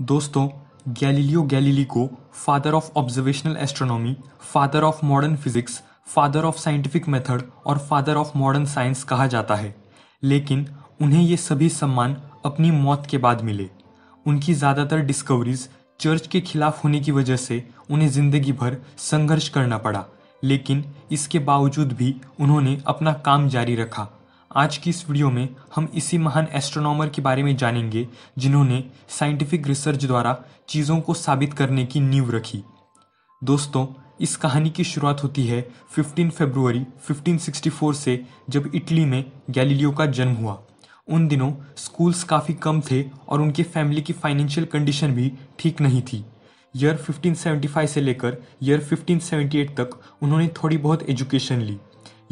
दोस्तों, Galileo Galilei को father of observational astronomy father of modern physics father of scientific method और father of modern science कहा जाता है। लेकिन उन्हें ये सभी सम्मान अपनी मौत के बाद मिले। उनकी ज़्यादातर डिस्कवरीज चर्च के खिलाफ होने की वजह से उन्हें ज़िंदगी भर संघर्ष करना पड़ा। लेकिन इसके बावजूद भी उन्होंने अपना काम जारी रखा। आज की इस वीडियो में हम इसी महान एस्ट्रोनॉमर के बारे में जानेंगे, जिन्होंने साइंटिफिक रिसर्च द्वारा चीज़ों को साबित करने की नींव रखी। दोस्तों, इस कहानी की शुरुआत होती है 15 फरवरी 1564 से, जब इटली में गैलीलियो का जन्म हुआ। उन दिनों स्कूल्स काफ़ी कम थे और उनके फैमिली की फाइनेंशियल कंडीशन भी ठीक नहीं थी। ईयर 1575 से लेकर ईयर 1578 तक उन्होंने थोड़ी बहुत एजुकेशन ली।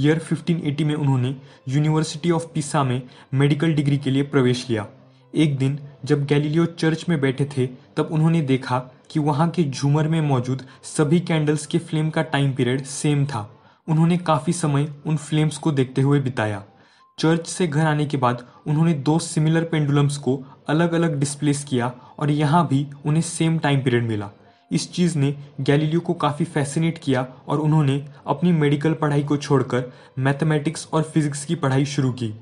ईयर 1580 में उन्होंने यूनिवर्सिटी ऑफ़ पिसा में मेडिकल डिग्री के लिए प्रवेश लिया एक दिन जब गैलीलियो चर्च में बैठे थे, तब उन्होंने देखा कि वहाँ के झूमर में मौजूद सभी कैंडल्स के फ्लेम का टाइम पीरियड सेम था। उन्होंने काफ़ी समय उन फ्लेम्स को देखते हुए बिताया। चर्च से घर आने के बाद उन्होंने दो सिमिलर पेंडुलम्स को अलग अलग डिस्प्लेस किया और यहाँ भी उन्हें सेम टाइम पीरियड मिला। इस चीज़ ने गैलीलियो को काफ़ी फैसिनेट किया और उन्होंने अपनी मेडिकल पढ़ाई को छोड़कर मैथमेटिक्स और फिजिक्स की पढ़ाई शुरू की।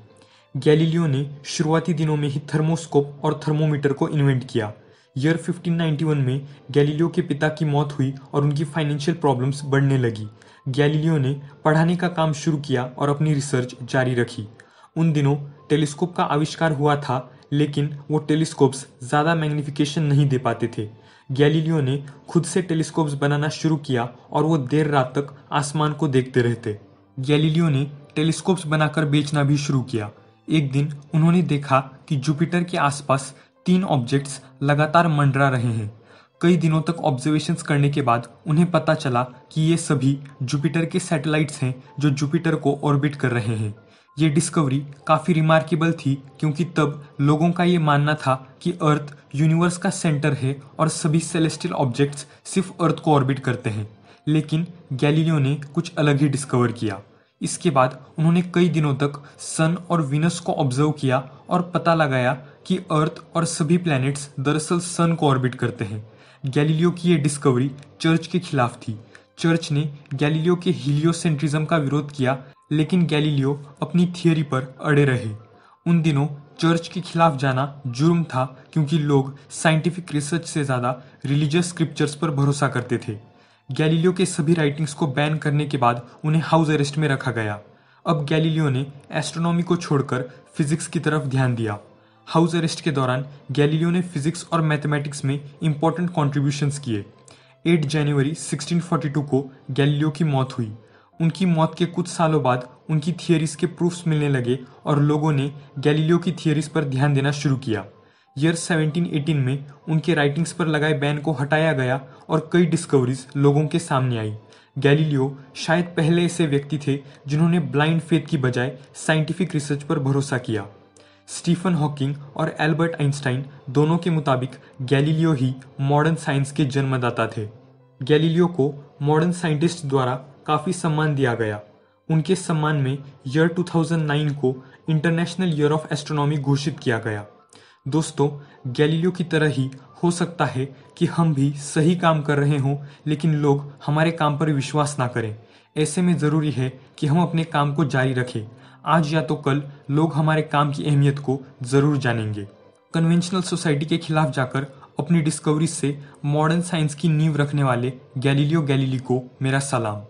गैलीलियो ने शुरुआती दिनों में ही थर्मोस्कोप और थर्मोमीटर को इन्वेंट किया। ईयर 1591 में गैलीलियो के पिता की मौत हुई और उनकी फाइनेंशियल प्रॉब्लम्स बढ़ने लगी। गैलीलियो ने पढ़ाने का काम शुरू किया और अपनी रिसर्च जारी रखी। उन दिनों टेलीस्कोप का आविष्कार हुआ था लेकिन वो टेलीस्कोप्स ज़्यादा मैग्निफिकेशन नहीं दे पाते थे। गैलीलियो ने खुद से टेलीस्कोप्स बनाना शुरू किया और वो देर रात तक आसमान को देखते रहते। गैलीलियो ने टेलीस्कोप्स बनाकर बेचना भी शुरू किया। एक दिन उन्होंने देखा कि जुपिटर के आसपास तीन ऑब्जेक्ट्स लगातार मंडरा रहे हैं। कई दिनों तक ऑब्जर्वेशंस करने के बाद उन्हें पता चला कि ये सभी जुपिटर के सैटेलाइट्स हैं जो जुपिटर को ऑर्बिट कर रहे हैं। ये डिस्कवरी काफ़ी रिमार्केबल थी, क्योंकि तब लोगों का ये मानना था कि अर्थ यूनिवर्स का सेंटर है और सभी सेलेस्टियल ऑब्जेक्ट्स सिर्फ़ अर्थ को ऑर्बिट करते हैं। लेकिन गैलीलियो ने कुछ अलग ही डिस्कवर किया। इसके बाद उन्होंने कई दिनों तक सन और विनस को ऑब्ज़र्व किया और पता लगाया कि अर्थ और सभी प्लैनेट्स दरअसल सन को ऑर्बिट करते हैं। गैलीलियो की ये डिस्कवरी चर्च के खिलाफ थी। चर्च ने गैलीलियो के हीलियोसेंट्रिज्म का विरोध किया लेकिन गैलीलियो अपनी थियोरी पर अड़े रहे। उन दिनों चर्च के खिलाफ जाना जुर्म था क्योंकि लोग साइंटिफिक रिसर्च से ज़्यादा रिलीजियस स्क्रिप्चर्स पर भरोसा करते थे। गैलीलियो के सभी राइटिंग्स को बैन करने के बाद उन्हें हाउस अरेस्ट में रखा गया। अब गैलीलियो ने एस्ट्रोनॉमी को छोड़कर फिजिक्स की तरफ़ ध्यान दिया। हाउस अरेस्ट के दौरान गैलीलियो ने फिजिक्स और मैथमेटिक्स में इंपॉर्टेंट कॉन्ट्रीब्यूशंस किए। 8 जनवरी 1642 को गैलीलियो की मौत हुई। उनकी मौत के कुछ सालों बाद उनकी थियरीज के प्रूफ्स मिलने लगे और लोगों ने गैलीलियो की थियरीज पर ध्यान देना शुरू किया। ईयर 1718 में उनके राइटिंग्स पर लगाए बैन को हटाया गया और कई डिस्कवरीज लोगों के सामने आई। गैलीलियो शायद पहले ऐसे व्यक्ति थे जिन्होंने ब्लाइंड फेथ की बजाय साइंटिफिक रिसर्च पर भरोसा किया। स्टीफन हॉकिंग और एल्बर्ट आइंस्टाइन दोनों के मुताबिक गैलीलियो ही मॉडर्न साइंस के जन्मदाता थे। गैलीलियो को मॉडर्न साइंटिस्ट द्वारा काफ़ी सम्मान दिया गया। उनके सम्मान में ईयर 2009 को इंटरनेशनल ईयर ऑफ़ एस्ट्रोनॉमी घोषित किया गया। दोस्तों, गैलीलियो की तरह ही हो सकता है कि हम भी सही काम कर रहे हों, लेकिन लोग हमारे काम पर विश्वास ना करें। ऐसे में ज़रूरी है कि हम अपने काम को जारी रखें। आज या तो कल लोग हमारे काम की अहमियत को ज़रूर जानेंगे। कन्वेंशनल सोसाइटी के खिलाफ जाकर अपनी डिस्कवरी से मॉडर्न साइंस की नींव रखने वाले गैलीलियो गैलीली को मेरा सलाम।